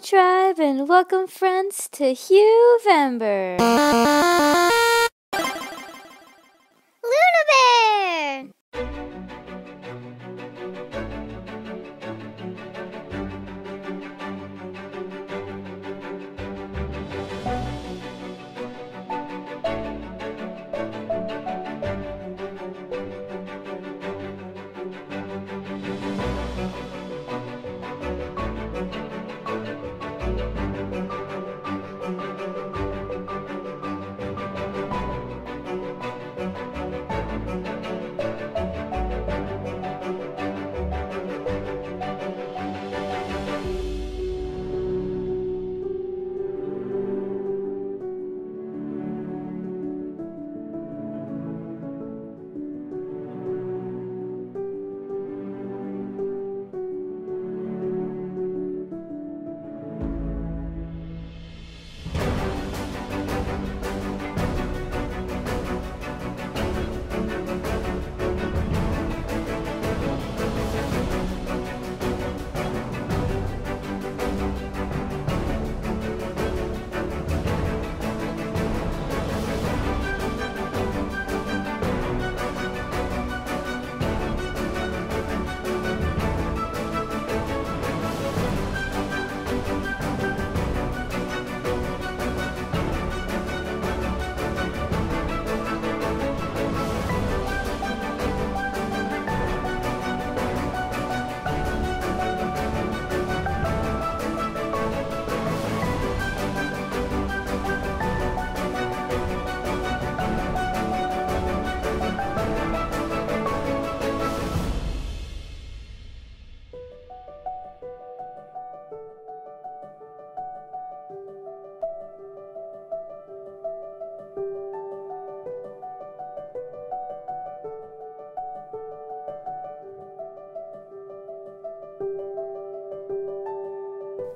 tribe, and welcome, friends, to Huevember. Luna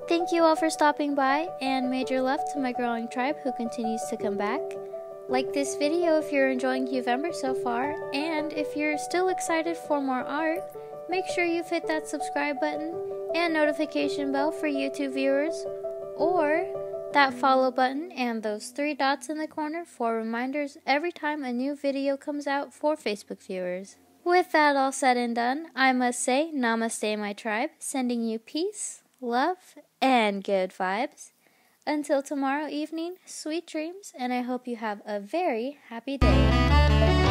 Thank you all for stopping by, and major love to my growing tribe who continues to come back. Like this video if you're enjoying Huevember so far, and if you're still excited for more art, make sure you've hit that subscribe button and notification bell for YouTube viewers, or that follow button and those three dots in the corner for reminders every time a new video comes out for Facebook viewers. With that all said and done, I must say Namaste, my tribe, sending you peace, love, and good vibes. Until tomorrow evening, sweet dreams, and I hope you have a very happy day.